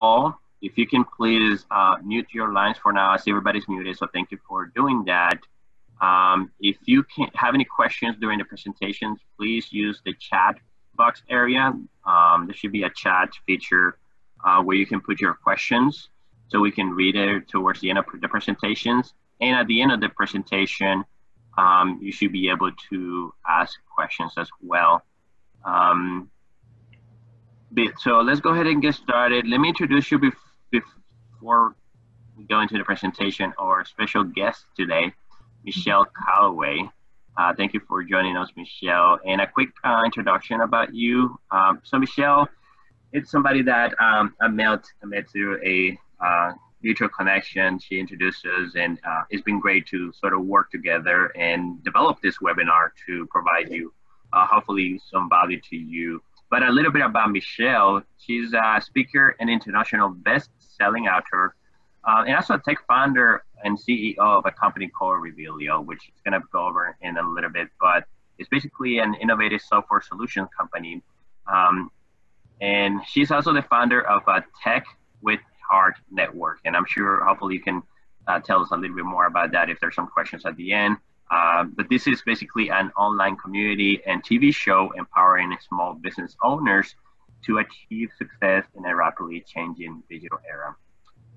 all, if you can please uh, mute your lines for now, I see everybody's muted, so thank you for doing that. Um, if you can have any questions during the presentations, please use the chat box area. Um, there should be a chat feature uh, where you can put your questions so we can read it towards the end of the presentations. And at the end of the presentation, um, you should be able to ask questions as well. Um, so let's go ahead and get started. Let me introduce you bef before we go into the presentation, our special guest today, Michelle Calloway. Uh, thank you for joining us, Michelle. And a quick uh, introduction about you. Um, so Michelle, it's somebody that um, I met, I met through a uh, mutual connection. She introduced us and uh, it's been great to sort of work together and develop this webinar to provide you uh, hopefully some value to you. But a little bit about Michelle. She's a speaker and international best-selling author uh, and also a tech founder and CEO of a company called Revealio, which is going to go over in a little bit. But it's basically an innovative software solution company. Um, and she's also the founder of a Tech with Heart Network. And I'm sure hopefully you can uh, tell us a little bit more about that if there's some questions at the end. Uh, but this is basically an online community and TV show empowering small business owners to achieve success in a rapidly changing digital era.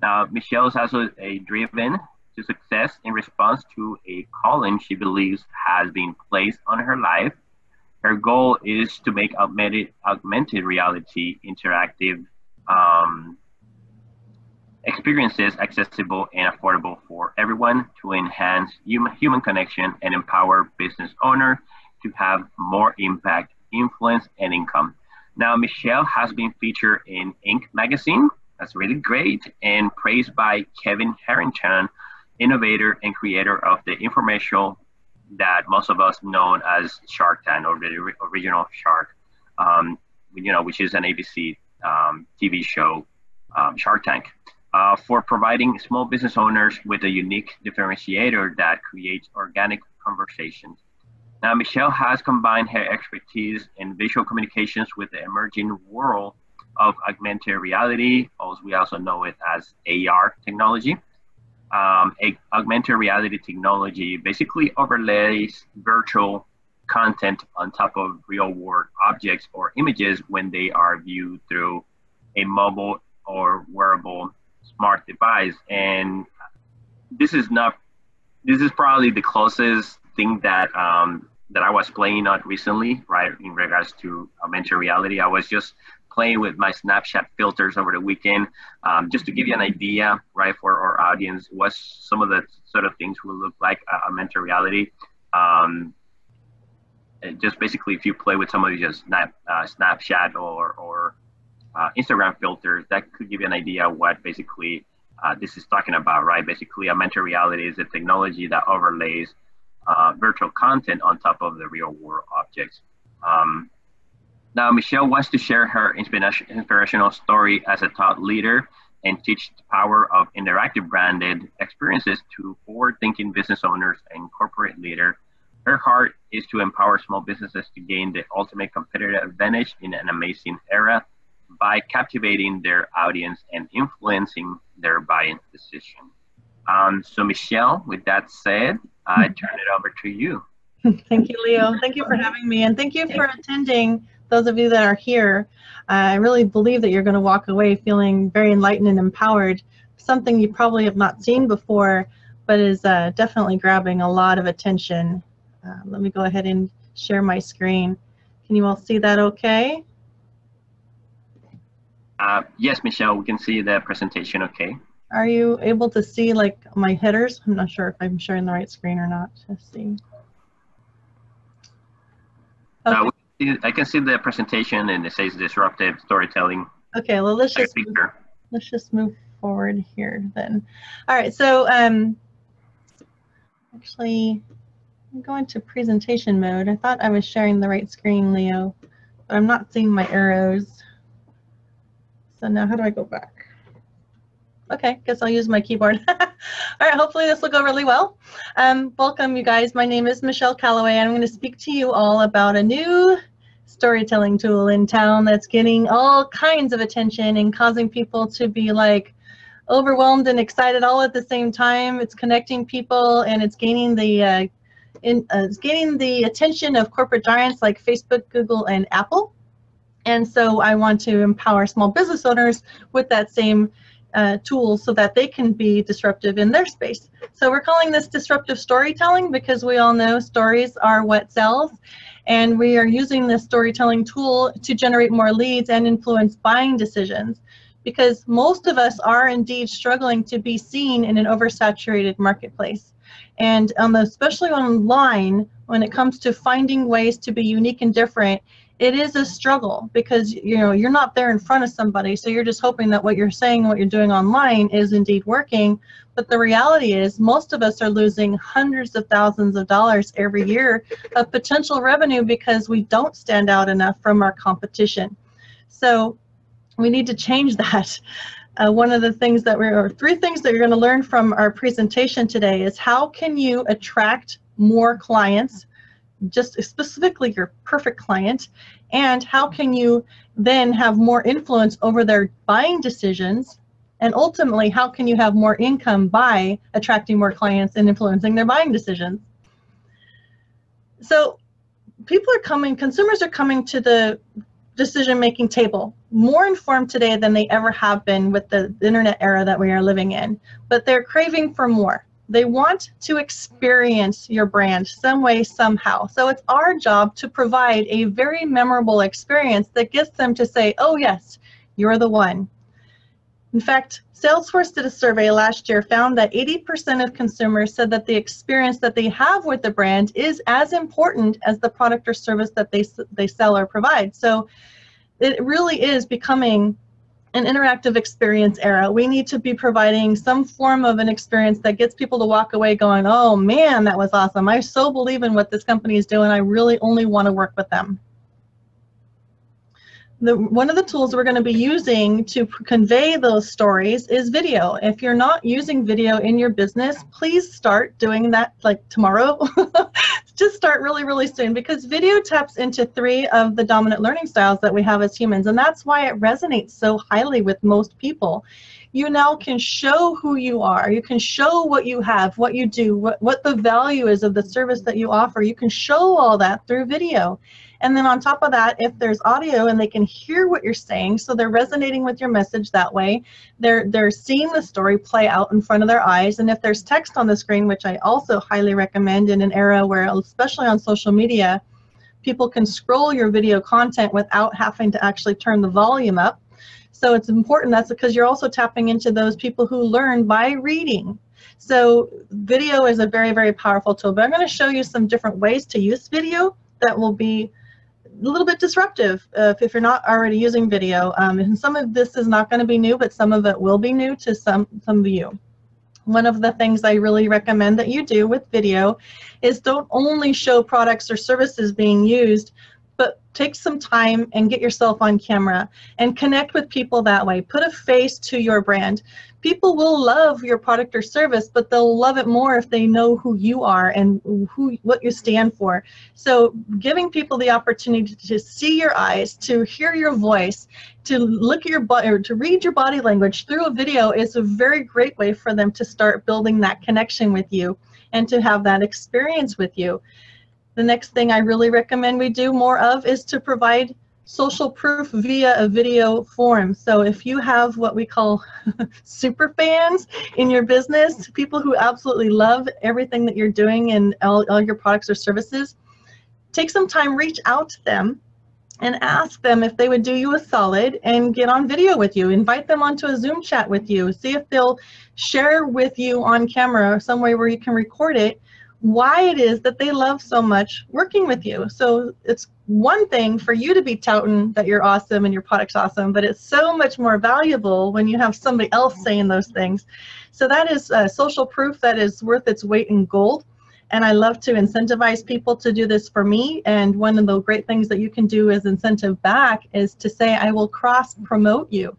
Now, Michelle is also a driven to success in response to a calling she believes has been placed on her life. Her goal is to make augmented, augmented reality interactive um, experiences accessible and affordable for everyone to enhance human, human connection and empower business owners to have more impact, influence, and income. Now, Michelle has been featured in Inc. magazine, that's really great, and praised by Kevin Harrington, innovator and creator of the informational that most of us know as Shark Tank or the original Shark, um, you know, which is an ABC um, TV show, um, Shark Tank, uh, for providing small business owners with a unique differentiator that creates organic conversations. Now, Michelle has combined her expertise in visual communications with the emerging world of augmented reality, as we also know it as AR technology. Um, augmented reality technology basically overlays virtual content on top of real world objects or images when they are viewed through a mobile or wearable smart device. And this is not, this is probably the closest thing that um, that I was playing on recently, right, in regards to augmented reality. I was just playing with my Snapchat filters over the weekend, um, just to give you an idea, right, for our audience, what some of the sort of things will look like uh, augmented reality. Um, just basically, if you play with some of your Snap, uh, Snapchat or, or uh, Instagram filters, that could give you an idea what basically uh, this is talking about, right? Basically, augmented reality is a technology that overlays uh, virtual content on top of the real world objects. Um, now, Michelle wants to share her inspirational story as a thought leader and teach the power of interactive branded experiences to forward-thinking business owners and corporate leaders. Her heart is to empower small businesses to gain the ultimate competitive advantage in an amazing era by captivating their audience and influencing their buying decision. Um, so, Michelle, with that said, I turn it over to you. Thank you, Leo. Thank you for having me, and thank you for attending. Those of you that are here, I really believe that you're going to walk away feeling very enlightened and empowered. Something you probably have not seen before, but is uh, definitely grabbing a lot of attention. Uh, let me go ahead and share my screen. Can you all see that okay? Uh, yes, Michelle, we can see the presentation okay. Are you able to see like my headers? I'm not sure if I'm sharing the right screen or not. Let's see. Uh, okay. Uh, I can see the presentation and it says disruptive storytelling. Okay, well let's just move, let's just move forward here then. All right, so um, actually I'm going to presentation mode. I thought I was sharing the right screen, Leo, but I'm not seeing my arrows. So now how do I go back? Okay, guess I'll use my keyboard. All right, hopefully this will go really well. Um, welcome, you guys. My name is Michelle Calloway, and I'm going to speak to you all about a new storytelling tool in town that's getting all kinds of attention and causing people to be like overwhelmed and excited all at the same time. It's connecting people and it's gaining the uh, in, uh, it's gaining the attention of corporate giants like Facebook, Google, and Apple. And so I want to empower small business owners with that same uh, so that they can be disruptive in their space. So we're calling this disruptive storytelling because we all know stories are what sells. And we are using this storytelling tool to generate more leads and influence buying decisions because most of us are indeed struggling to be seen in an oversaturated marketplace. And um, especially online, when it comes to finding ways to be unique and different, it is a struggle because you know you're not there in front of somebody so you're just hoping that what you're saying what you're doing online is indeed working. But the reality is most of us are losing hundreds of thousands of dollars every year of potential revenue because we don't stand out enough from our competition. So we need to change that. Uh, one of the things that we're or three things that you're going to learn from our presentation today is how can you attract more clients just specifically your perfect client and how can you then have more influence over their buying decisions? And ultimately how can you have more income by attracting more clients and influencing their buying decisions? So people are coming consumers are coming to the decision making table more informed today than they ever have been with the internet era that we are living in. But they're craving for more they want to experience your brand some way, somehow. So it's our job to provide a very memorable experience that gets them to say, oh, yes, you're the one. In fact, Salesforce did a survey last year, found that 80% of consumers said that the experience that they have with the brand is as important as the product or service that they, they sell or provide. So it really is becoming an interactive experience era. We need to be providing some form of an experience that gets people to walk away going, oh man, that was awesome. I so believe in what this company is doing. I really only want to work with them the, one of the tools we're going to be using to convey those stories is video. If you're not using video in your business, please start doing that like tomorrow. Just start really, really soon because video taps into three of the dominant learning styles that we have as humans. And that's why it resonates so highly with most people. You now can show who you are. You can show what you have, what you do, what, what the value is of the service that you offer. You can show all that through video. And then on top of that, if there's audio and they can hear what you're saying, so they're resonating with your message that way, they're they're seeing the story play out in front of their eyes. And if there's text on the screen, which I also highly recommend in an era where, especially on social media, people can scroll your video content without having to actually turn the volume up. So it's important that's because you're also tapping into those people who learn by reading. So video is a very, very powerful tool. But I'm going to show you some different ways to use video that will be a little bit disruptive uh, if you're not already using video. Um, and some of this is not going to be new, but some of it will be new to some, some of you. One of the things I really recommend that you do with video is don't only show products or services being used, take some time and get yourself on camera and connect with people that way. Put a face to your brand people will love your product or service, but they'll love it more if they know who you are and who what you stand for. So giving people the opportunity to see your eyes, to hear your voice, to look at your body or to read your body language through a video is a very great way for them to start building that connection with you and to have that experience with you. The next thing I really recommend we do more of is to provide social proof via a video form. So if you have what we call super fans in your business, people who absolutely love everything that you're doing and all, all your products or services, take some time, reach out to them and ask them if they would do you a solid and get on video with you. Invite them onto a Zoom chat with you. See if they'll share with you on camera some way where you can record it why it is that they love so much working with you. So it's one thing for you to be touting that you're awesome and your product's awesome, but it's so much more valuable when you have somebody else saying those things. So that is uh, social proof that is worth its weight in gold. And I love to incentivize people to do this for me. And one of the great things that you can do as incentive back is to say, I will cross promote you.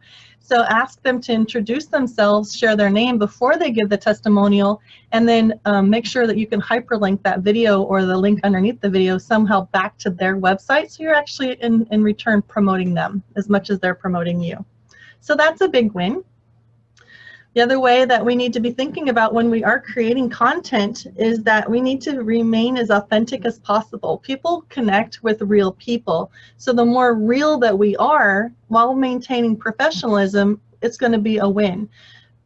So ask them to introduce themselves, share their name before they give the testimonial, and then um, make sure that you can hyperlink that video or the link underneath the video somehow back to their website. So you're actually in, in return promoting them as much as they're promoting you. So that's a big win. The other way that we need to be thinking about when we are creating content is that we need to remain as authentic as possible. People connect with real people. So the more real that we are while maintaining professionalism, it's going to be a win.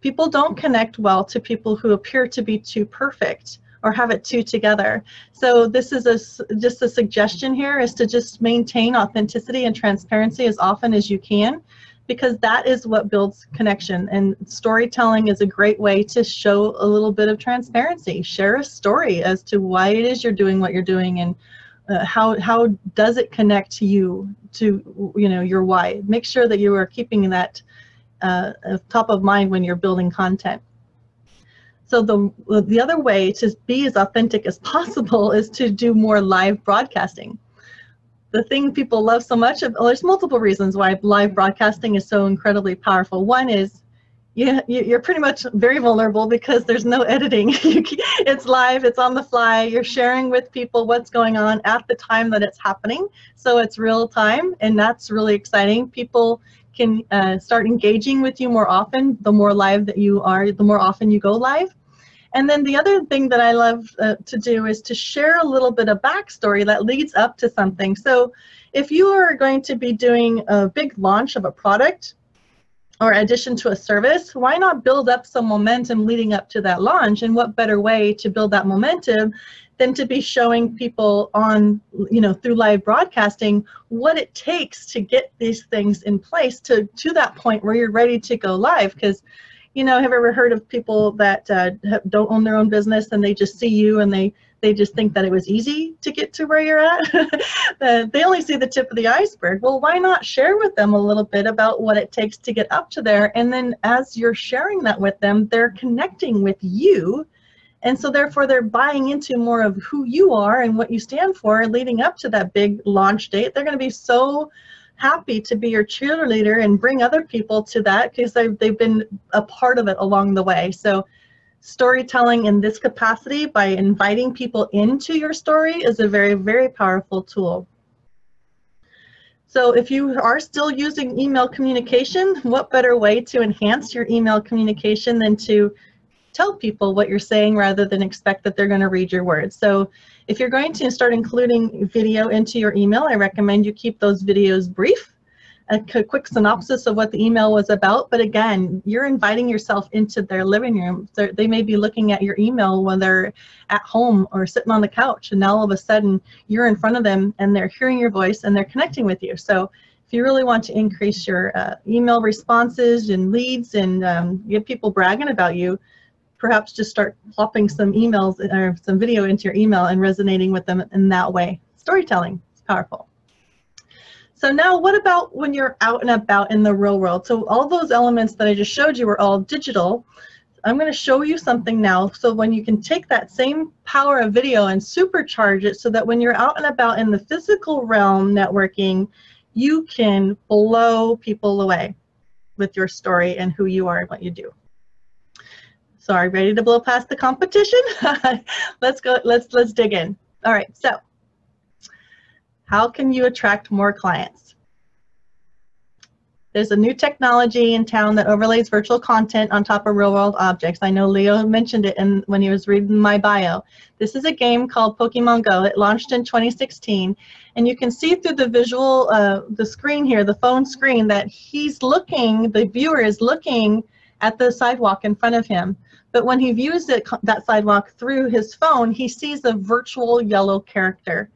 People don't connect well to people who appear to be too perfect or have it too together. So this is a, just a suggestion here is to just maintain authenticity and transparency as often as you can because that is what builds connection. And storytelling is a great way to show a little bit of transparency. Share a story as to why it is you're doing what you're doing and uh, how how does it connect to you to you know your why. Make sure that you are keeping that uh, top of mind when you're building content. So the the other way to be as authentic as possible is to do more live broadcasting the thing people love so much, well, there's multiple reasons why live broadcasting is so incredibly powerful. One is you, you're pretty much very vulnerable because there's no editing. it's live, it's on the fly, you're sharing with people what's going on at the time that it's happening. So it's real time, and that's really exciting. People can uh, start engaging with you more often the more live that you are, the more often you go live. And then the other thing that I love uh, to do is to share a little bit of backstory that leads up to something. So if you are going to be doing a big launch of a product or addition to a service, why not build up some momentum leading up to that launch? And what better way to build that momentum than to be showing people on, you know, through live broadcasting what it takes to get these things in place to, to that point where you're ready to go live. Because you know, have ever heard of people that uh, don't own their own business and they just see you and they they just think that it was easy to get to where you're at. they only see the tip of the iceberg. Well, why not share with them a little bit about what it takes to get up to there? And then as you're sharing that with them, they're connecting with you. And so therefore they're buying into more of who you are and what you stand for leading up to that big launch date. They're going to be so happy to be your cheerleader and bring other people to that because they've, they've been a part of it along the way. So storytelling in this capacity by inviting people into your story is a very, very powerful tool. So if you are still using email communication, what better way to enhance your email communication than to tell people what you're saying rather than expect that they're going to read your words. So if you're going to start including video into your email, I recommend you keep those videos brief, a quick synopsis of what the email was about. But again, you're inviting yourself into their living room. They're, they may be looking at your email when they're at home or sitting on the couch, and now all of a sudden you're in front of them and they're hearing your voice and they're connecting with you. So if you really want to increase your uh, email responses and leads and um, get people bragging about you, perhaps just start plopping some emails or some video into your email and resonating with them in that way. Storytelling is powerful. So now what about when you're out and about in the real world? So all those elements that I just showed you are all digital. I'm going to show you something now so when you can take that same power of video and supercharge it so that when you're out and about in the physical realm networking, you can blow people away with your story and who you are and what you do. Sorry, ready to blow past the competition? let's go, let's, let's dig in. All right, so how can you attract more clients? There's a new technology in town that overlays virtual content on top of real world objects. I know Leo mentioned it in, when he was reading my bio. This is a game called Pokemon Go. It launched in 2016 and you can see through the visual, uh, the screen here, the phone screen that he's looking, the viewer is looking at the sidewalk in front of him. But when he views it, that sidewalk through his phone, he sees a virtual yellow character.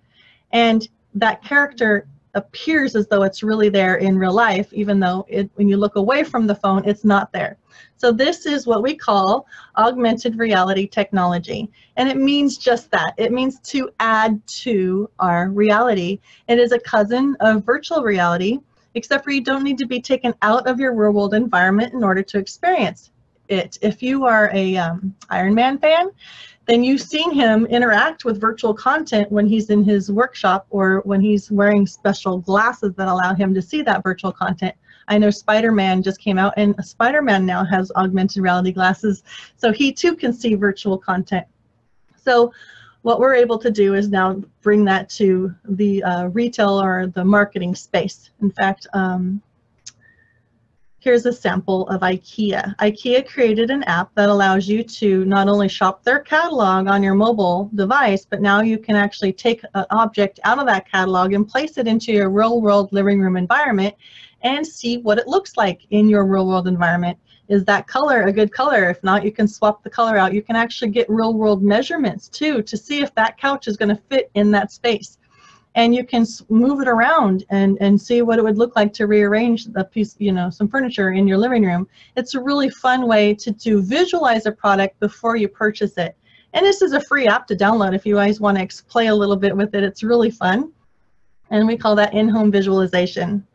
And that character appears as though it's really there in real life, even though it, when you look away from the phone, it's not there. So this is what we call augmented reality technology. And it means just that. It means to add to our reality. It is a cousin of virtual reality, except for you don't need to be taken out of your real world environment in order to experience it. If you are a um, Iron Man fan, then you've seen him interact with virtual content when he's in his workshop or when he's wearing special glasses that allow him to see that virtual content. I know Spider-Man just came out and Spider-Man now has augmented reality glasses, so he too can see virtual content. So what we're able to do is now bring that to the uh, retail or the marketing space. In fact, um, here's a sample of IKEA. IKEA created an app that allows you to not only shop their catalog on your mobile device, but now you can actually take an object out of that catalog and place it into your real world living room environment and see what it looks like in your real world environment. Is that color a good color? If not, you can swap the color out. You can actually get real world measurements too to see if that couch is going to fit in that space. And you can move it around and, and see what it would look like to rearrange the piece, you know, some furniture in your living room. It's a really fun way to, to visualize a product before you purchase it. And this is a free app to download if you guys want to play a little bit with it. It's really fun. And we call that in-home visualization.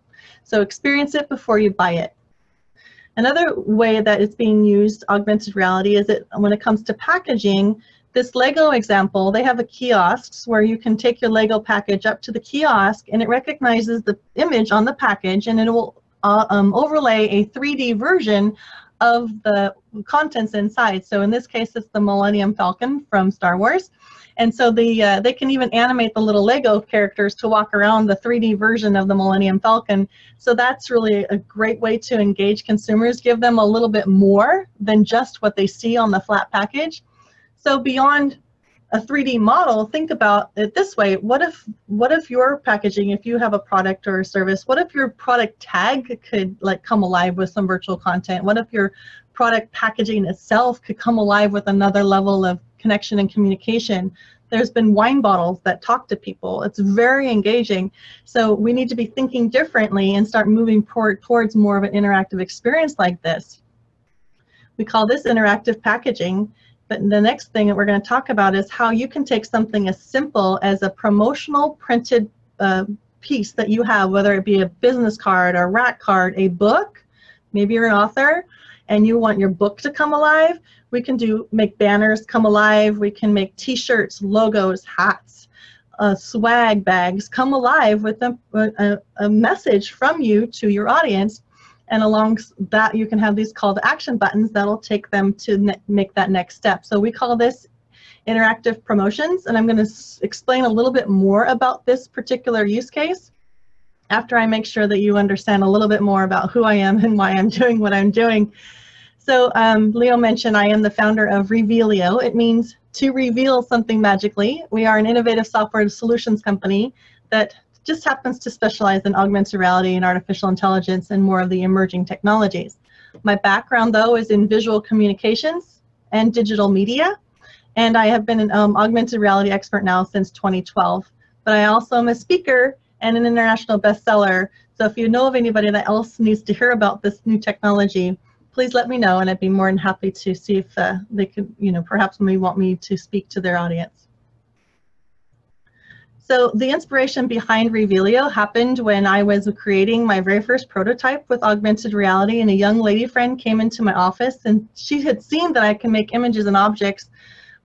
So experience it before you buy it. Another way that it's being used, augmented reality, is that when it comes to packaging, this Lego example, they have a kiosks where you can take your Lego package up to the kiosk and it recognizes the image on the package and it will uh, um, overlay a 3D version of the contents inside. So in this case, it's the Millennium Falcon from Star Wars. And so the uh, they can even animate the little Lego characters to walk around the 3D version of the Millennium Falcon. So that's really a great way to engage consumers, give them a little bit more than just what they see on the flat package. So beyond a 3D model, think about it this way. What if what if your packaging, if you have a product or a service, what if your product tag could like come alive with some virtual content? What if your product packaging itself could come alive with another level of connection and communication. There's been wine bottles that talk to people. It's very engaging. So we need to be thinking differently and start moving toward, towards more of an interactive experience like this. We call this interactive packaging. But the next thing that we're going to talk about is how you can take something as simple as a promotional printed uh, piece that you have, whether it be a business card or rack card, a book, maybe you're an author, and you want your book to come alive, we can do make banners come alive. We can make T-shirts, logos, hats, uh, swag bags come alive with a, a, a message from you to your audience. And along that, you can have these call to action buttons that'll take them to make that next step. So we call this interactive promotions, and I'm going to explain a little bit more about this particular use case after I make sure that you understand a little bit more about who I am and why I'm doing what I'm doing. So um, Leo mentioned I am the founder of Revealio. It means to reveal something magically. We are an innovative software solutions company that just happens to specialize in augmented reality and artificial intelligence and more of the emerging technologies. My background, though, is in visual communications and digital media, and I have been an um, augmented reality expert now since 2012. But I also am a speaker and an international bestseller. So if you know of anybody that else needs to hear about this new technology, please let me know and I'd be more than happy to see if uh, they could, you know, perhaps may want me to speak to their audience. So the inspiration behind Revealio happened when I was creating my very first prototype with augmented reality and a young lady friend came into my office and she had seen that I can make images and objects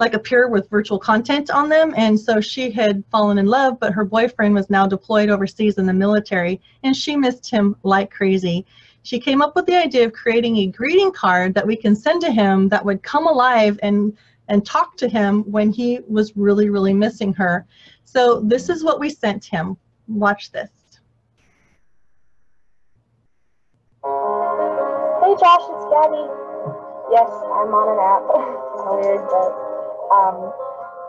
like appear with virtual content on them. And so she had fallen in love but her boyfriend was now deployed overseas in the military and she missed him like crazy. She came up with the idea of creating a greeting card that we can send to him that would come alive and and talk to him when he was really really missing her. So this is what we sent him. Watch this. Hey josh it's gabby. Yes i'm on an app. It's weird but um,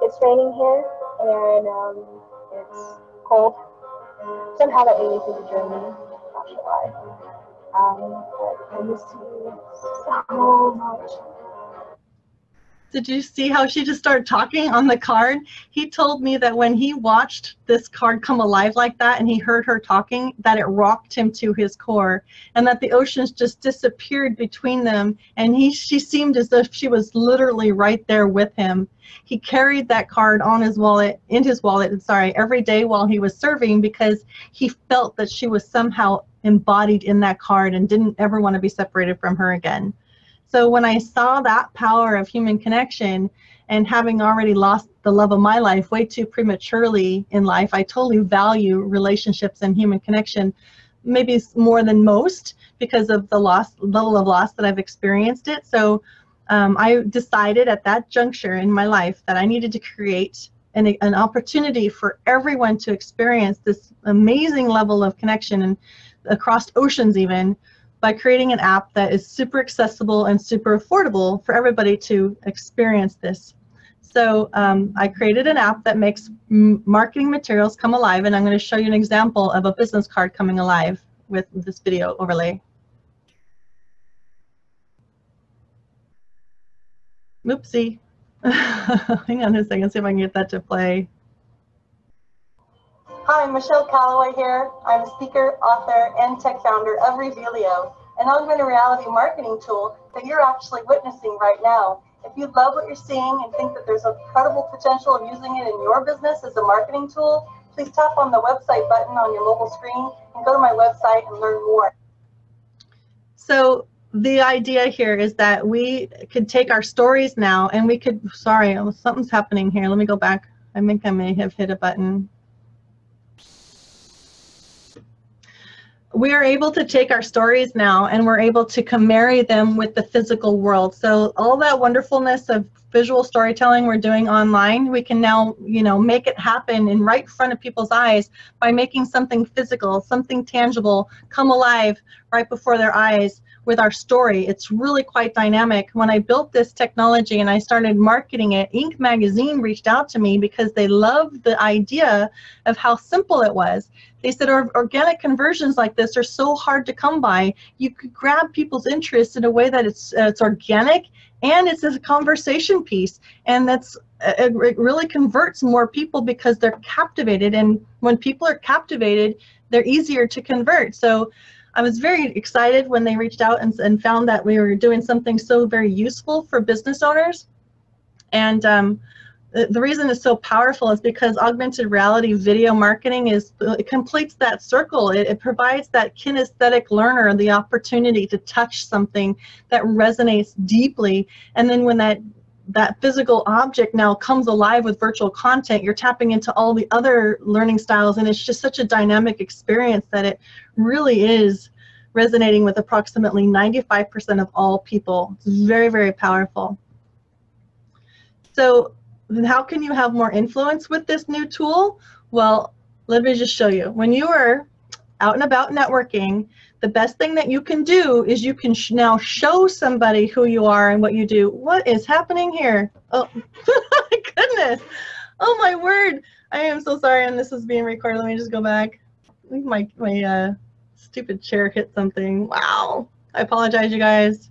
it's raining here and um, it's cold. Somehow that made me think of germany. Not sure why. Um, I miss you so much. Did you see how she just started talking on the card? He told me that when he watched this card come alive like that and he heard her talking, that it rocked him to his core and that the oceans just disappeared between them and he she seemed as if she was literally right there with him. He carried that card on his wallet, in his wallet, sorry, every day while he was serving because he felt that she was somehow embodied in that card and didn't ever want to be separated from her again. So when I saw that power of human connection and having already lost the love of my life way too prematurely in life, I totally value relationships and human connection. maybe more than most because of the loss level of loss that I've experienced it. So um, I decided at that juncture in my life that I needed to create an, an opportunity for everyone to experience this amazing level of connection and across oceans even by creating an app that is super accessible and super affordable for everybody to experience this. So um, I created an app that makes marketing materials come alive, and I'm going to show you an example of a business card coming alive with this video overlay. Oopsie. Hang on a second, see if I can get that to play. Hi, Michelle Calloway here. I'm a speaker, author, and tech founder of Revealio, an augmented reality marketing tool that you're actually witnessing right now. If you love what you're seeing and think that there's incredible potential of using it in your business as a marketing tool, please tap on the website button on your mobile screen and go to my website and learn more. So the idea here is that we could take our stories now and we could, sorry, something's happening here. Let me go back. I think I may have hit a button. We are able to take our stories now and we're able to marry them with the physical world. So all that wonderfulness of visual storytelling we're doing online, we can now, you know, make it happen in right front of people's eyes by making something physical, something tangible come alive right before their eyes with our story. It's really quite dynamic. When I built this technology and I started marketing it, Inc. magazine reached out to me because they loved the idea of how simple it was. They said organic conversions like this are so hard to come by. You could grab people's interest in a way that it's uh, it's organic and it's a conversation piece, and that's uh, it, it really converts more people because they're captivated. And when people are captivated, they're easier to convert. So I was very excited when they reached out and, and found that we were doing something so very useful for business owners. And um, the, the reason it's so powerful is because augmented reality video marketing is it completes that circle. It, it provides that kinesthetic learner the opportunity to touch something that resonates deeply. And then when that that physical object now comes alive with virtual content, you're tapping into all the other learning styles, and it's just such a dynamic experience that it really is resonating with approximately 95% of all people. It's very, very powerful. So how can you have more influence with this new tool? Well, let me just show you. When you are out and about networking, the best thing that you can do is you can sh now show somebody who you are and what you do. What is happening here? Oh, my goodness. Oh, my word. I am so sorry, and this is being recorded. Let me just go back. My, my uh, stupid chair hit something. Wow. I apologize, you guys.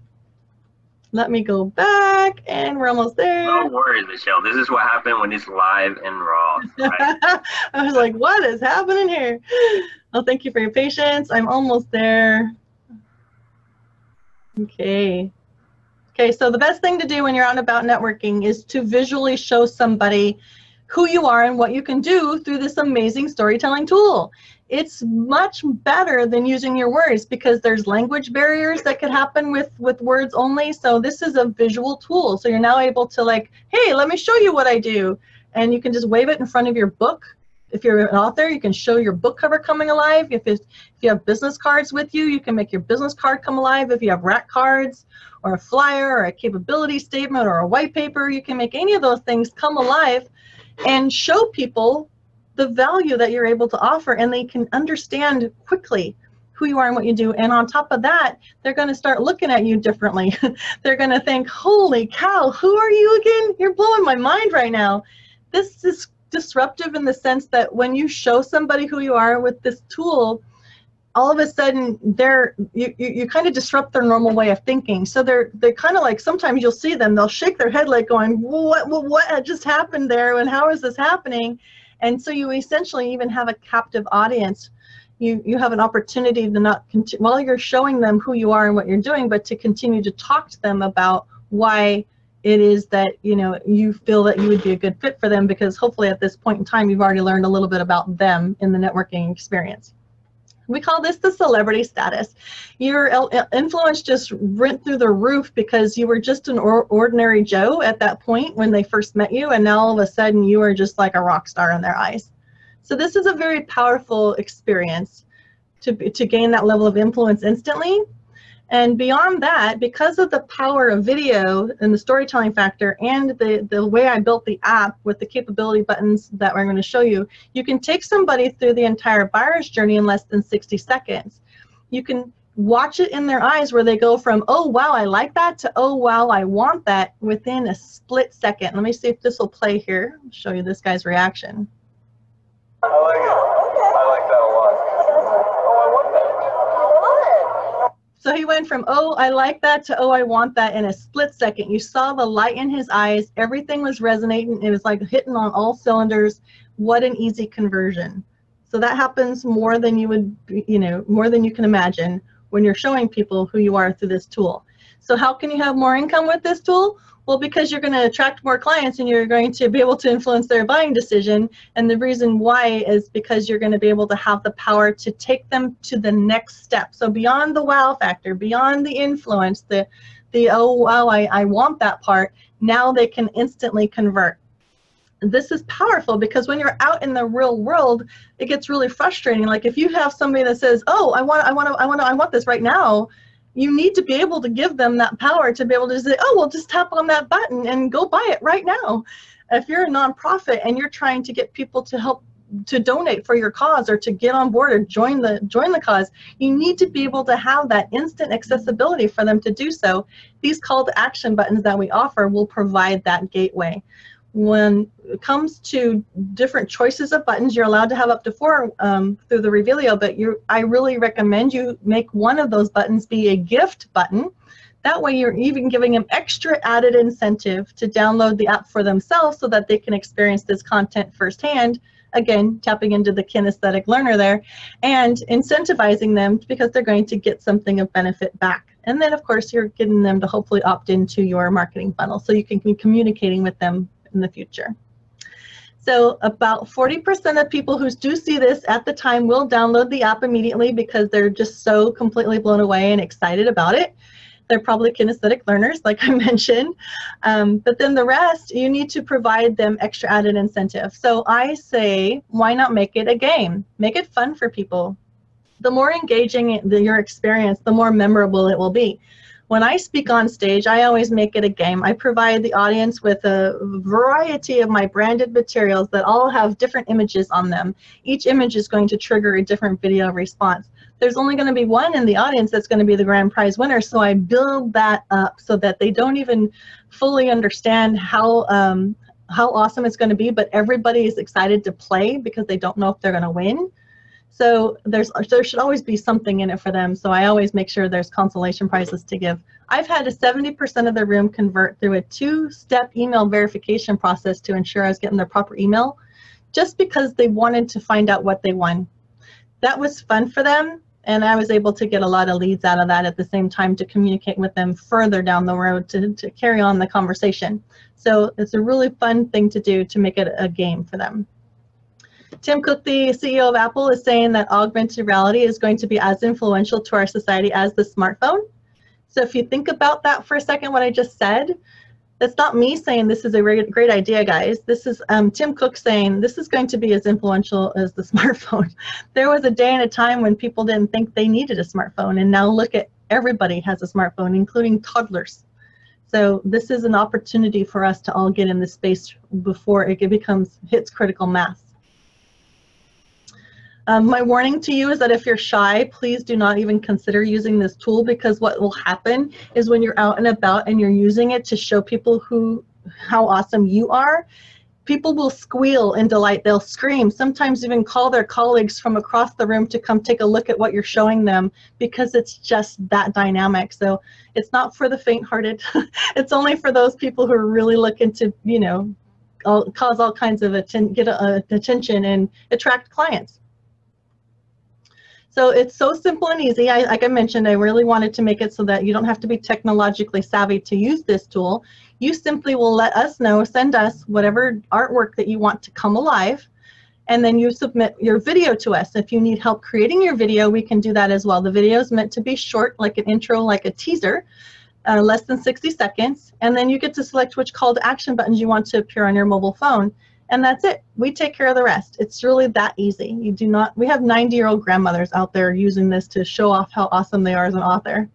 Let me go back, and we're almost there. No worries, Michelle. This is what happened when it's live and raw. Right? I was like, what is happening here? Well, thank you for your patience. I'm almost there. Okay. Okay, so the best thing to do when you're out and about networking is to visually show somebody who you are and what you can do through this amazing storytelling tool it's much better than using your words because there's language barriers that could happen with with words only. So this is a visual tool. So you're now able to like hey let me show you what i do. And you can just wave it in front of your book. If you're an author you can show your book cover coming alive. If if you have business cards with you you can make your business card come alive. If you have rack cards or a flyer or a capability statement or a white paper you can make any of those things come alive and show people the value that you're able to offer and they can understand quickly who you are and what you do. And on top of that, they're going to start looking at you differently. they're going to think, holy cow, who are you again? You're blowing my mind right now. This is disruptive in the sense that when you show somebody who you are with this tool, all of a sudden they're you, you, you kind of disrupt their normal way of thinking so they're they're kind of like sometimes you'll see them they'll shake their head like going what what, what just happened there and how is this happening and so you essentially even have a captive audience. You, you have an opportunity to not continue, while you're showing them who you are and what you're doing, but to continue to talk to them about why it is that you know you feel that you would be a good fit for them because hopefully at this point in time you've already learned a little bit about them in the networking experience. We call this the celebrity status. Your influence just went through the roof because you were just an or ordinary Joe at that point when they first met you, and now all of a sudden you are just like a rock star in their eyes. So this is a very powerful experience to, to gain that level of influence instantly. And beyond that, because of the power of video and the storytelling factor and the, the way I built the app with the capability buttons that I'm going to show you, you can take somebody through the entire buyer's journey in less than 60 seconds. You can watch it in their eyes where they go from, oh, wow, I like that to, oh, wow, I want that within a split second. Let me see if this will play here. I'll show you this guy's reaction. I like that a lot. Oh, I want that. So he went from, oh, I like that to, oh, I want that in a split second. You saw the light in his eyes. Everything was resonating. It was like hitting on all cylinders. What an easy conversion. So that happens more than you would, you know, more than you can imagine when you're showing people who you are through this tool. So how can you have more income with this tool? Well, because you're going to attract more clients and you're going to be able to influence their buying decision. And the reason why is because you're going to be able to have the power to take them to the next step. So beyond the wow factor, beyond the influence, the, the oh, wow, I, I want that part, now they can instantly convert this is powerful because when you're out in the real world it gets really frustrating like if you have somebody that says oh i want i want to i want to i want this right now you need to be able to give them that power to be able to say oh well just tap on that button and go buy it right now. If you're a nonprofit and you're trying to get people to help to donate for your cause or to get on board or join the join the cause you need to be able to have that instant accessibility for them to do so. These call to action buttons that we offer will provide that gateway when it comes to different choices of buttons, you're allowed to have up to four um, through the Revealio, but I really recommend you make one of those buttons be a gift button. That way you're even giving them extra added incentive to download the app for themselves so that they can experience this content firsthand. Again, tapping into the kinesthetic learner there and incentivizing them because they're going to get something of benefit back. And then, of course, you're getting them to hopefully opt into your marketing funnel so you can be communicating with them in the future. So about 40% of people who do see this at the time will download the app immediately because they're just so completely blown away and excited about it. They're probably kinesthetic learners, like I mentioned. Um, but then the rest, you need to provide them extra added incentive. So I say, why not make it a game? Make it fun for people. The more engaging your experience, the more memorable it will be. When I speak on stage, I always make it a game. I provide the audience with a variety of my branded materials that all have different images on them. Each image is going to trigger a different video response. There's only going to be one in the audience that's going to be the grand prize winner, so I build that up so that they don't even fully understand how um, how awesome it's going to be, but everybody is excited to play because they don't know if they're going to win. So there's there should always be something in it for them. So I always make sure there's consolation prizes to give. I've had a 70% of the room convert through a two-step email verification process to ensure I was getting their proper email, just because they wanted to find out what they won. That was fun for them, and I was able to get a lot of leads out of that at the same time to communicate with them further down the road to, to carry on the conversation. So it's a really fun thing to do to make it a game for them. Tim Cook, the CEO of Apple, is saying that augmented reality is going to be as influential to our society as the smartphone. So if you think about that for a second, what I just said, that's not me saying this is a great idea, guys. This is um, Tim Cook saying this is going to be as influential as the smartphone. there was a day and a time when people didn't think they needed a smartphone, and now look at everybody has a smartphone, including toddlers. So this is an opportunity for us to all get in this space before it becomes hits critical mass. Um, my warning to you is that if you're shy, please do not even consider using this tool because what will happen is when you're out and about and you're using it to show people who how awesome you are, people will squeal in delight. They'll scream, sometimes even call their colleagues from across the room to come take a look at what you're showing them because it's just that dynamic. So it's not for the faint-hearted. it's only for those people who are really looking to, you know, cause all kinds of atten get a, a attention and attract clients. So it's so simple and easy. I, like I mentioned, I really wanted to make it so that you don't have to be technologically savvy to use this tool. You simply will let us know, send us whatever artwork that you want to come alive, and then you submit your video to us. If you need help creating your video, we can do that as well. The video is meant to be short, like an intro, like a teaser, uh, less than 60 seconds, and then you get to select which call to action buttons you want to appear on your mobile phone. And that's it. We take care of the rest. It's really that easy. You do not, we have 90 year old grandmothers out there using this to show off how awesome they are as an author.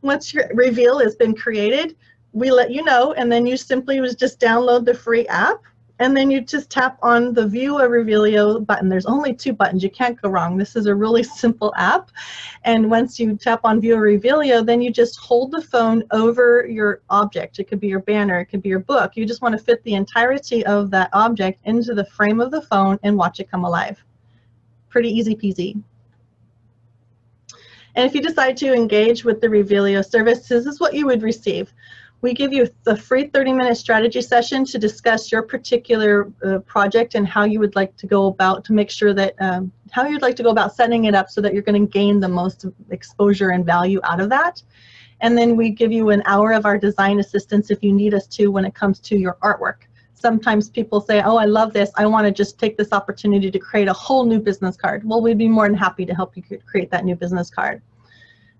Once your reveal has been created, we let you know, and then you simply just download the free app and then you just tap on the view a Revealio button. There's only two buttons. You can't go wrong. This is a really simple app. And once you tap on view a Revealio, then you just hold the phone over your object. It could be your banner, it could be your book. You just want to fit the entirety of that object into the frame of the phone and watch it come alive. Pretty easy peasy. And if you decide to engage with the Revealio service, this is what you would receive. We give you the free 30-minute strategy session to discuss your particular uh, project and how you would like to go about to make sure that um, how you'd like to go about setting it up so that you're going to gain the most exposure and value out of that. And then we give you an hour of our design assistance if you need us to when it comes to your artwork. Sometimes people say, oh, I love this. I want to just take this opportunity to create a whole new business card. Well, we'd be more than happy to help you create that new business card.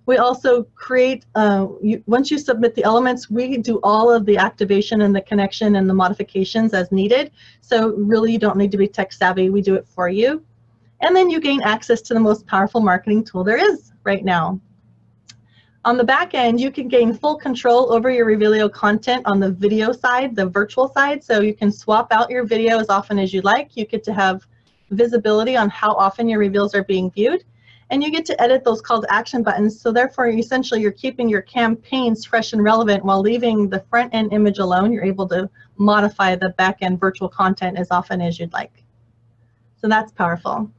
We also create, uh, you, once you submit the elements, we do all of the activation and the connection and the modifications as needed. So really you don't need to be tech savvy, we do it for you. And then you gain access to the most powerful marketing tool there is right now. On the back end, you can gain full control over your Revealio content on the video side, the virtual side, so you can swap out your video as often as you like. You get to have visibility on how often your reveals are being viewed and you get to edit those call to action buttons. So therefore, essentially, you're keeping your campaigns fresh and relevant while leaving the front end image alone. You're able to modify the back end virtual content as often as you'd like. So that's powerful.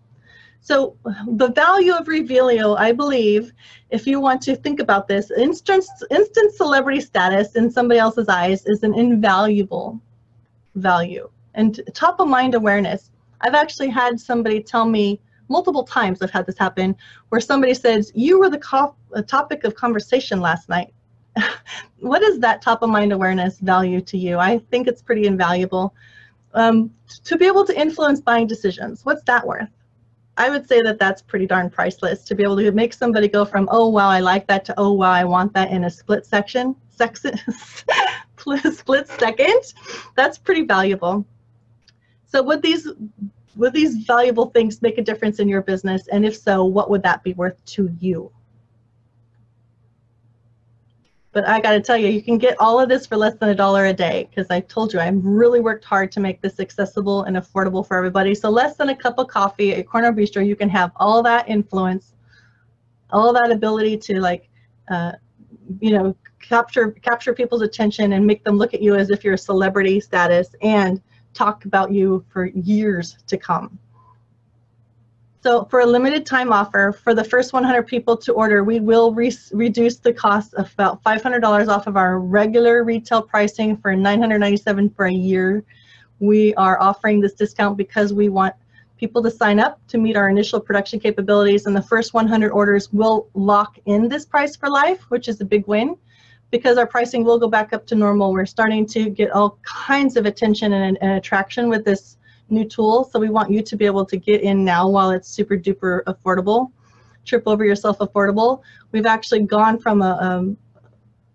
So the value of Revealio, I believe, if you want to think about this, instant, instant celebrity status in somebody else's eyes is an invaluable value. And top of mind awareness. I've actually had somebody tell me, multiple times I've had this happen where somebody says, you were the topic of conversation last night. what is that top of mind awareness value to you? I think it's pretty invaluable. Um, to be able to influence buying decisions, what's that worth? I would say that that's pretty darn priceless to be able to make somebody go from, oh, wow, I like that to, oh, wow, I want that in a split section, section split second. That's pretty valuable. So would these would these valuable things make a difference in your business? And if so, what would that be worth to you? But I got to tell you, you can get all of this for less than a dollar a day because I told you I've really worked hard to make this accessible and affordable for everybody. So less than a cup of coffee at Corner Bistro, you can have all that influence, all that ability to like, uh, you know, capture capture people's attention and make them look at you as if you're a celebrity status and talk about you for years to come. So for a limited time offer, for the first 100 people to order, we will re reduce the cost of about $500 off of our regular retail pricing for $997 for a year. We are offering this discount because we want people to sign up to meet our initial production capabilities and the first 100 orders will lock in this price for life, which is a big win because our pricing will go back up to normal. We're starting to get all kinds of attention and, and attraction with this new tool. So we want you to be able to get in now while it's super duper affordable. Trip over yourself affordable. We've actually gone from a, um,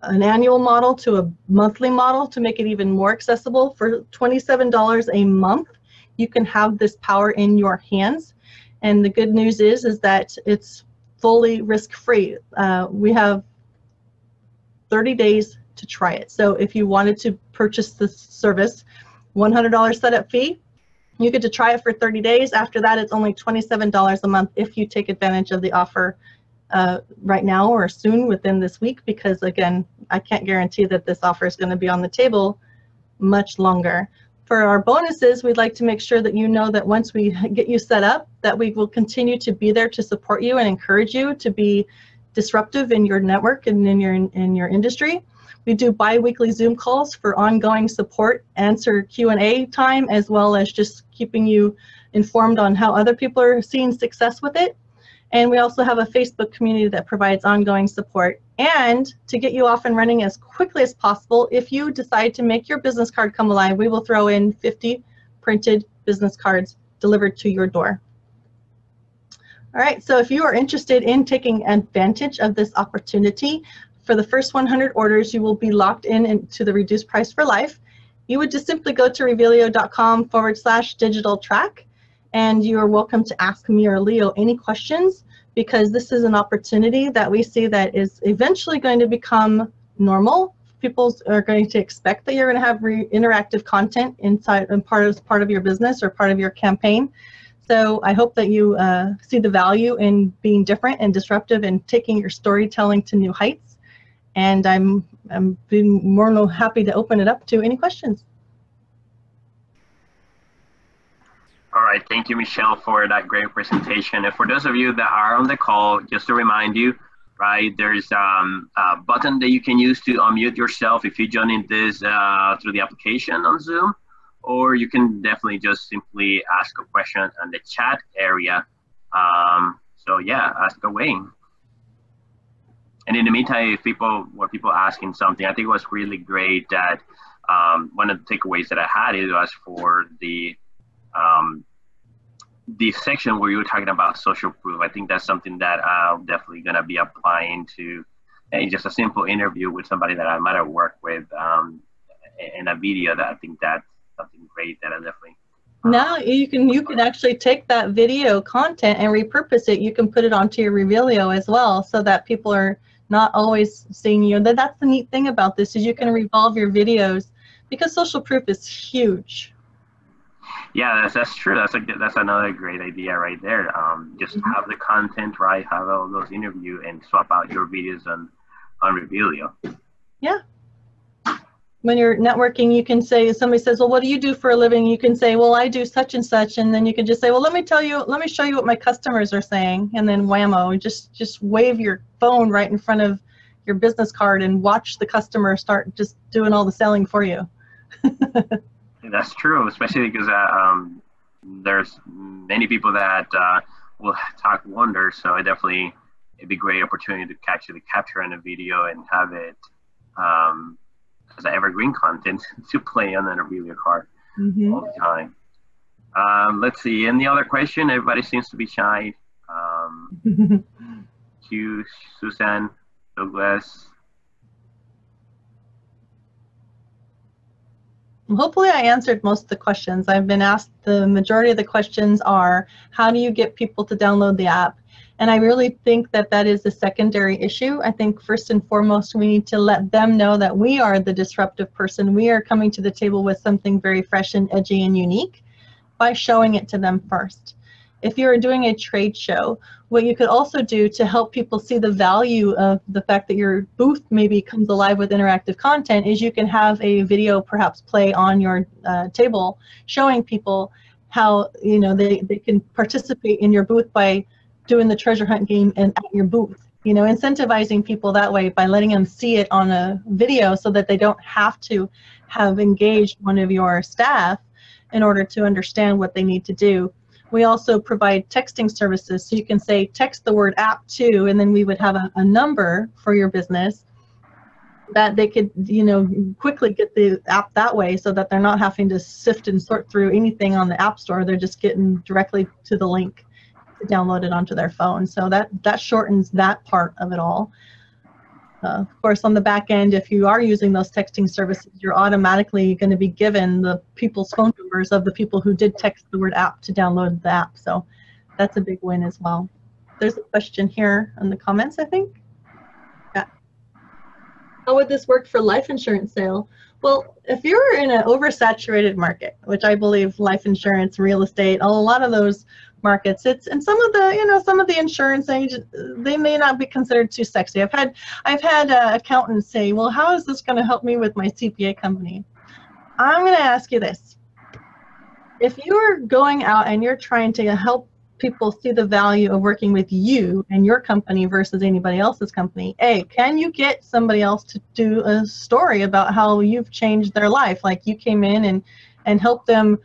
an annual model to a monthly model to make it even more accessible. For $27 a month, you can have this power in your hands. And the good news is, is that it's fully risk-free. Uh, we have 30 days to try it. So if you wanted to purchase this service, $100 setup fee, you get to try it for 30 days. After that, it's only $27 a month if you take advantage of the offer uh, right now or soon within this week, because again, I can't guarantee that this offer is going to be on the table much longer. For our bonuses, we'd like to make sure that you know that once we get you set up, that we will continue to be there to support you and encourage you to be disruptive in your network and in your in your industry. We do bi-weekly Zoom calls for ongoing support, answer Q&A time, as well as just keeping you informed on how other people are seeing success with it. And we also have a Facebook community that provides ongoing support. And to get you off and running as quickly as possible, if you decide to make your business card come alive, we will throw in 50 printed business cards delivered to your door. All right, so if you are interested in taking advantage of this opportunity, for the first 100 orders, you will be locked in into the reduced price for life. you would just simply go to revealio.com forward slash digital track and you are welcome to ask me or Leo any questions because this is an opportunity that we see that is eventually going to become normal. People are going to expect that you're going to have interactive content inside and part of part of your business or part of your campaign. So I hope that you uh, see the value in being different and disruptive and taking your storytelling to new heights. And I'm I'm being more than happy to open it up to any questions. All right, thank you, Michelle, for that great presentation. And for those of you that are on the call, just to remind you, right, there's um, a button that you can use to unmute yourself if you're joining this uh, through the application on Zoom, or you can definitely just simply ask a question in the chat area. Um, so yeah, ask away. And in the meantime, if people were people asking something, I think it was really great that um, one of the takeaways that I had was for the um, the section where you were talking about social proof. I think that's something that I'm definitely going to be applying to uh, just a simple interview with somebody that I might have worked with um, in a video. That I think that's something great that I definitely. Now you can you can actually take that video content and repurpose it. You can put it onto your Revealio as well, so that people are not always seeing you. That that's the neat thing about this is you can revolve your videos because social proof is huge yeah, that's that's true. That's a that's another great idea right there. Um, just mm-hmm. have the content right, have all those interview, and swap out your videos on on Revealio. Yeah. When you're networking, you can say somebody says, "Well, what do you do for a living?" You can say, "Well, I do such and such," and then you can just say, "Well, let me tell you, let me show you what my customers are saying," and then whammo, just just wave your phone right in front of your business card and watch the customer start just doing all the selling for you. That's true, especially because uh, um, there's many people that uh, will talk wonders. So it definitely it'd be a great opportunity to actually capture in a video and have it um, as an evergreen content to play on an video card mm-hmm. all the time. Um, let's see. And the other question? Everybody seems to be shy. Um, Q, Susan, Douglas, hopefully I answered most of the questions. I've been asked the majority of the questions are how do you get people to download the app? And I really think that that is a secondary issue. I think first and foremost, we need to let them know that we are the disruptive person. We are coming to the table with something very fresh and edgy and unique by showing it to them first. If you're doing a trade show, what you could also do to help people see the value of the fact that your booth maybe comes alive with interactive content is you can have a video perhaps play on your uh, table showing people how you know they, they can participate in your booth by doing the treasure hunt game and at your booth. You know incentivizing people that way by letting them see it on a video so that they don't have to have engaged one of your staff in order to understand what they need to do we also provide texting services. So you can say text the word app to, and then we would have a, a number for your business that they could, you know, quickly get the app that way so that they're not having to sift and sort through anything on the app store. They're just getting directly to the link to download it onto their phone. So that, that shortens that part of it all. Uh, of course, on the back end, if you are using those texting services, you're automatically going to be given the people's phone numbers of the people who did text the word app to download the app. So that's a big win as well. There's a question here in the comments, I think. Yeah. How would this work for life insurance sale? Well, if you're in an oversaturated market, which I believe life insurance, real estate, a lot of those markets. It's and some of the you know some of the insurance agents they may not be considered too sexy. I've had I've had uh, accountants say, well, how is this going to help me with my CPA company? I'm going to ask you this: if you're going out and you're trying to help people see the value of working with you and your company versus anybody else's company a can you get somebody else to do a story about how you've changed their life like you came in and and help them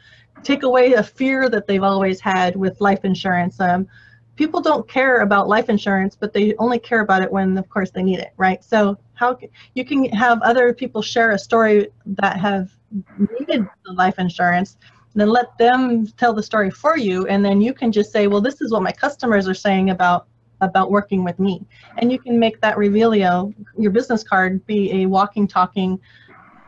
take away a fear that they've always had with life insurance. Um, people don't care about life insurance, but they only care about it when, of course, they need it, right? So how you can have other people share a story that have needed the life insurance, then let them tell the story for you, and then you can just say, well, this is what my customers are saying about about working with me, and you can make that Revealio, your business card, be a walking, talking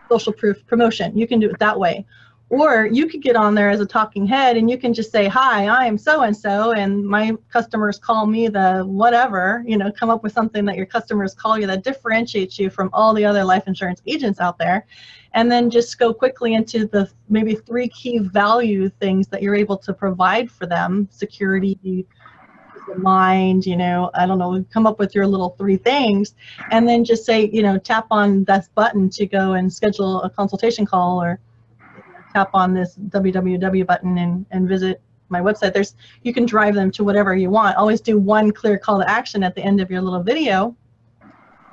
social proof promotion. You can do it that way. Or you could get on there as a talking head and you can just say, Hi, I am so and so, and my customers call me the whatever, you know, come up with something that your customers call you that differentiates you from all the other life insurance agents out there. And then just go quickly into the maybe three key value things that you're able to provide for them security, mind, you know, I don't know, come up with your little three things and then just say, you know, tap on that button to go and schedule a consultation call or tap on this www button and, and visit my website. There's you can drive them to whatever you want. Always do one clear call to action at the end of your little video.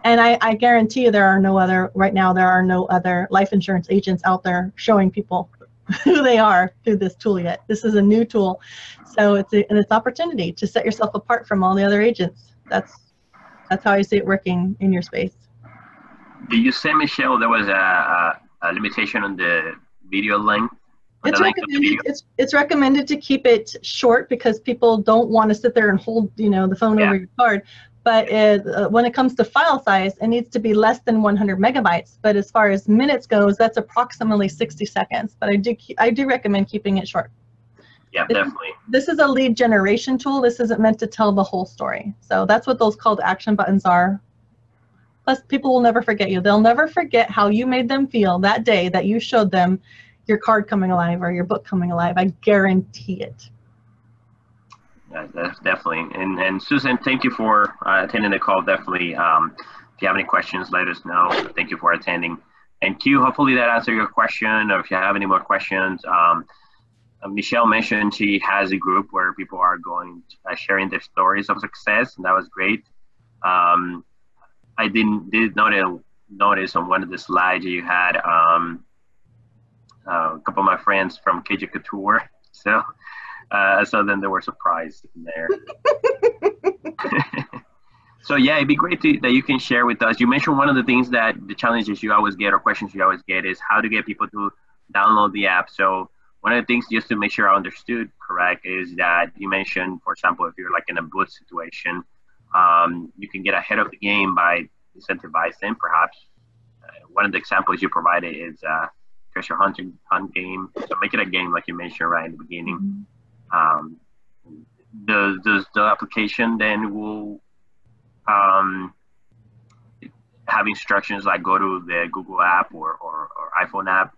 And I, I guarantee you there are no other right now there are no other life insurance agents out there showing people who they are through this tool yet. This is a new tool. So it's a, and it's opportunity to set yourself apart from all the other agents. That's that's how I see it working in your space. Did you say, Michelle, there was a, a, a limitation on the video length? It's the length of the recommended, it's, it's recommended to keep it short because people don't want to sit there and hold, you know, the phone Yeah. over your card. But it, uh, when it comes to file size, it needs to be less than 100 megabytes. But as far as minutes goes, that's approximately 60 seconds. But I do, I do recommend keeping it short. Yeah, definitely. This is a lead generation tool. This isn't meant to tell the whole story. So that's what those call to action buttons are. Plus, people will never forget you. They'll never forget how you made them feel that day that you showed them your card coming alive or your book coming alive. I guarantee it. Yeah, definitely. And, and Susan, thank you for uh, attending the call. Definitely. Um, if you have any questions, let us know. Thank you for attending. And Q, hopefully that answered your question. Or if you have any more questions, um, uh, Michelle mentioned she has a group where people are going uh, sharing their stories of success, and that was great. Um, I didn't did notice notice on one of the slides you had um, uh, a couple of my friends from KJ Couture. So uh, so then they were surprised there. so yeah, it'd be great to, that you can share with us. You mentioned one of the things that the challenges you always get or questions you always get is how to get people to download the app. So one of the things just to make sure I understood correct is that you mentioned, for example, if you're like in a boot situation, um, you can get ahead of the game by incentivizing. Perhaps uh, one of the examples you provided is uh, treasure hunting hunt game. So make it a game, like you mentioned right in the beginning um, the, the the application then will um, have instructions like go to the Google app or, or, or iPhone app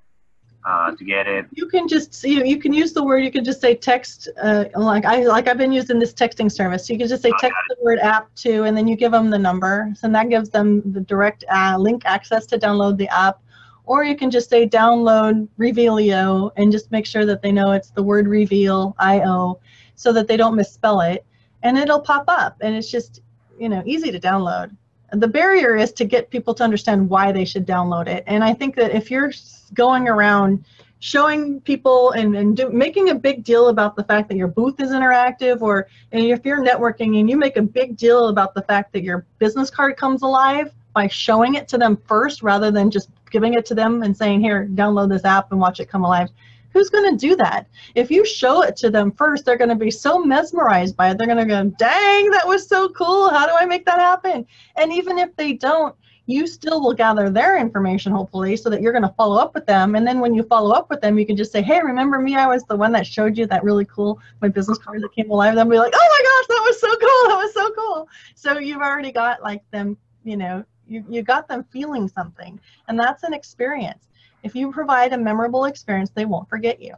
uh, to get it. You can just you, you can use the word. You can just say text. Uh, like I like I've been using this texting service. You can just say I text the word app to, and then you give them the number. So that gives them the direct uh, link access to download the app. Or you can just say download Revealio and just make sure that they know it's the word reveal io, so that they don't misspell it, and it'll pop up. And it's just you know easy to download. The barrier is to get people to understand why they should download it. And I think that if you're going around showing people and, and do, making a big deal about the fact that your booth is interactive or and if you're networking and you make a big deal about the fact that your business card comes alive by showing it to them first rather than just giving it to them and saying here download this app and watch it come alive who's going to do that? If you show it to them first they're going to be so mesmerized by it. They're going to go dang that was so cool. How do i make that happen? And even if they don't you still will gather their information hopefully so that you're going to follow up with them. And then when you follow up with them you can just say hey remember me? I was the one that showed you that really cool my business card that came alive. They'll be like oh my gosh that was so cool. That was so cool. So you've already got like them you know you, you got them feeling something. And that's an experience if you provide a memorable experience they won't forget you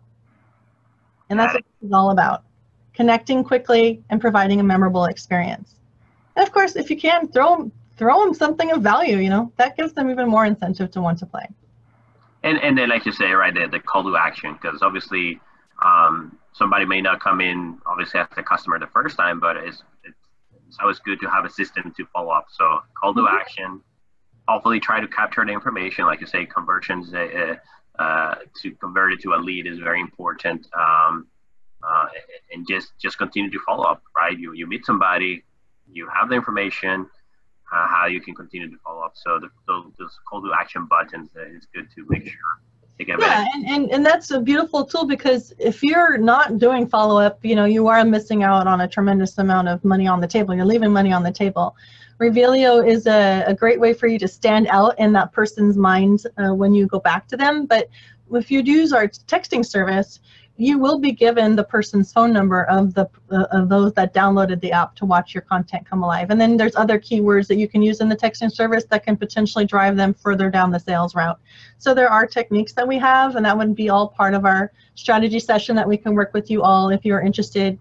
and that's what it's all about connecting quickly and providing a memorable experience and of course if you can throw them throw them something of value you know that gives them even more incentive to want to play And and then like you say, right, the, the call to action, because obviously um, somebody may not come in obviously as a customer the first time, but it's, it's it's always good to have a system to follow up. So call to Mhm. action. Hopefully, try to capture the information, like you say, conversions uh, uh, to convert it to a lead is very important. Um, uh, and just just continue to follow up, right? You you meet somebody, you have the information, uh, how you can continue to follow up. So the, those, those call to action buttons uh, is good to make sure yeah and, and, and that's a beautiful tool because if you're not doing follow-up you know you are missing out on a tremendous amount of money on the table you're leaving money on the table Revealio is a, a great way for you to stand out in that person's mind uh, when you go back to them. But if you use our texting service, you will be given the person's phone number of the uh, of those that downloaded the app to watch your content come alive. And then there's other keywords that you can use in the texting service that can potentially drive them further down the sales route. So there are techniques that we have, and that would be all part of our strategy session that we can work with you all if you're interested.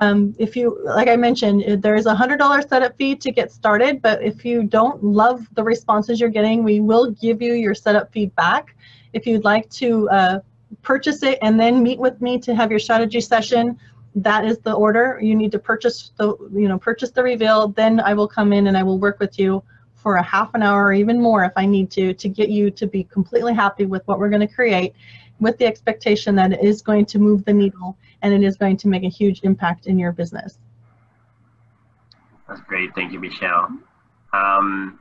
Um, if you, like I mentioned, there is a $100 setup fee to get started, but if you don't love the responses you're getting, we will give you your setup fee back. If you'd like to uh, purchase it and then meet with me to have your strategy session that is the order you need to purchase the you know purchase the reveal then i will come in and i will work with you for a half an hour or even more if i need to to get you to be completely happy with what we're going to create with the expectation that it is going to move the needle and it is going to make a huge impact in your business that's great thank you michelle um,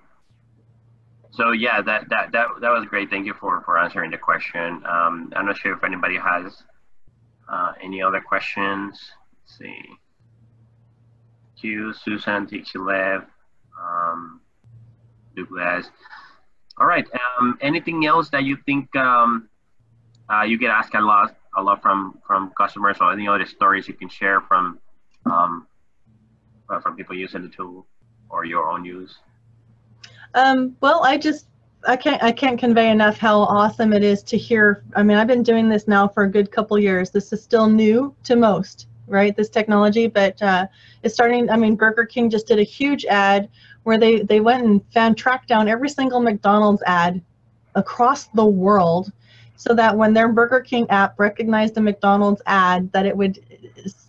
so yeah, that, that, that, that was great. Thank you for, for answering the question. Um, I'm not sure if anybody has uh, any other questions. Let's see. Q, Susan, Tichilev, um, Douglas. All right. Um, anything else that you think um, uh, you get asked a lot, a lot from from customers, or any other stories you can share from um, uh, from people using the tool or your own use? Um, well, I just I can't I can't convey enough how awesome it is to hear. I mean, I've been doing this now for a good couple years. This is still new to most, right? This technology, but uh, it's starting. I mean, Burger King just did a huge ad where they they went and found tracked down every single McDonald's ad across the world, so that when their Burger King app recognized a McDonald's ad, that it would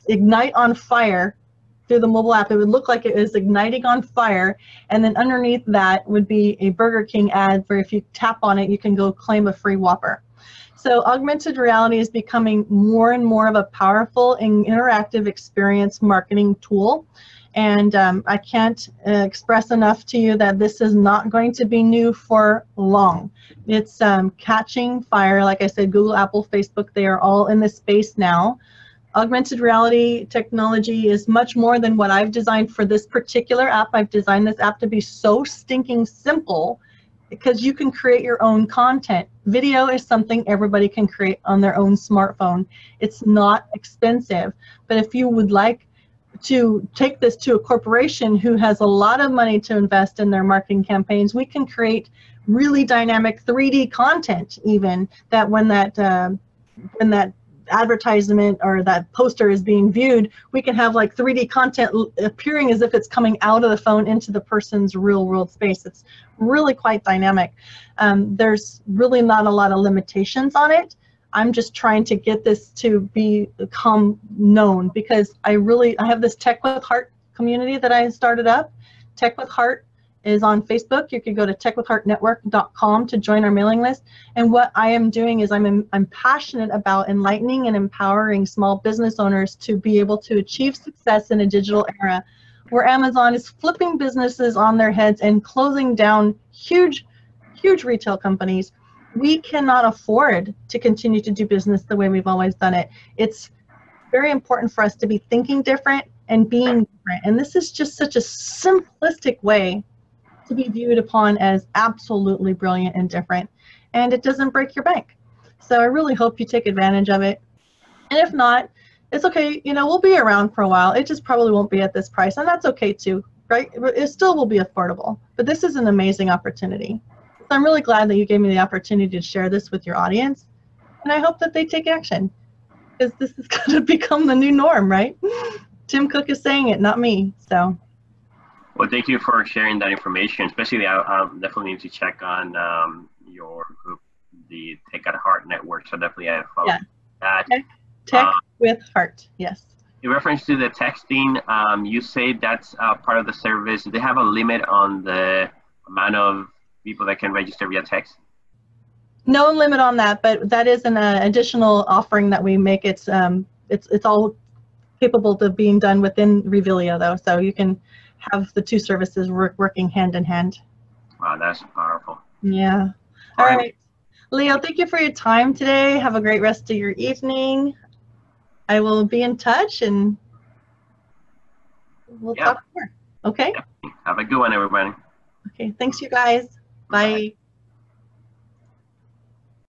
ignite on fire through the mobile app, it would look like it was igniting on fire. And then underneath that would be a Burger King ad where if you tap on it, you can go claim a free Whopper. So augmented reality is becoming more and more of a powerful and interactive experience marketing tool. And um, I can't uh, express enough to you that this is not going to be new for long. It's um, catching fire. Like I said, Google, Apple, Facebook, they are all in this space now augmented reality technology is much more than what I've designed for this particular app. I've designed this app to be so stinking simple because you can create your own content. Video is something everybody can create on their own smartphone. It's not expensive. But if you would like to take this to a corporation who has a lot of money to invest in their marketing campaigns, we can create really dynamic 3D content even that when that uh, when that advertisement or that poster is being viewed, we can have like 3D content appearing as if it's coming out of the phone into the person's real world space. It's really quite dynamic. Um, there's really not a lot of limitations on it. I'm just trying to get this to be become known because I really I have this Tech with Heart community that I started up. Tech with Heart is on Facebook. You can go to techwithheartnetwork.com to join our mailing list. And what I am doing is I'm, I'm passionate about enlightening and empowering small business owners to be able to achieve success in a digital era where Amazon is flipping businesses on their heads and closing down huge, huge retail companies. We cannot afford to continue to do business the way we've always done it. It's very important for us to be thinking different and being different. And this is just such a simplistic way to be viewed upon as absolutely brilliant and different, and it doesn't break your bank. So I really hope you take advantage of it. And if not, it's okay. You know, we'll be around for a while. It just probably won't be at this price, and that's okay too, right? It still will be affordable. But this is an amazing opportunity. So I'm really glad that you gave me the opportunity to share this with your audience, and I hope that they take action because this is going to become the new norm, right? Tim Cook is saying it, not me. So. Well, thank you for sharing that information. Especially, I, I definitely need to check on um, your group, the Tech at Heart Network. So definitely, I follow yeah. that. Tech, tech um, with Heart, yes. In reference to the texting, um, you say that's uh, part of the service. Do they have a limit on the amount of people that can register via text? No limit on that, but that is an uh, additional offering that we make. It's um, it's it's all capable of being done within Revealio, though, so you can have the two services work working hand in hand. Wow, that's powerful. Yeah. All, All right. right. Leo, thank you for your time today. Have a great rest of your evening. I will be in touch and we'll talk more. Okay? Have a good one, everybody. Okay, thanks you guys. Bye.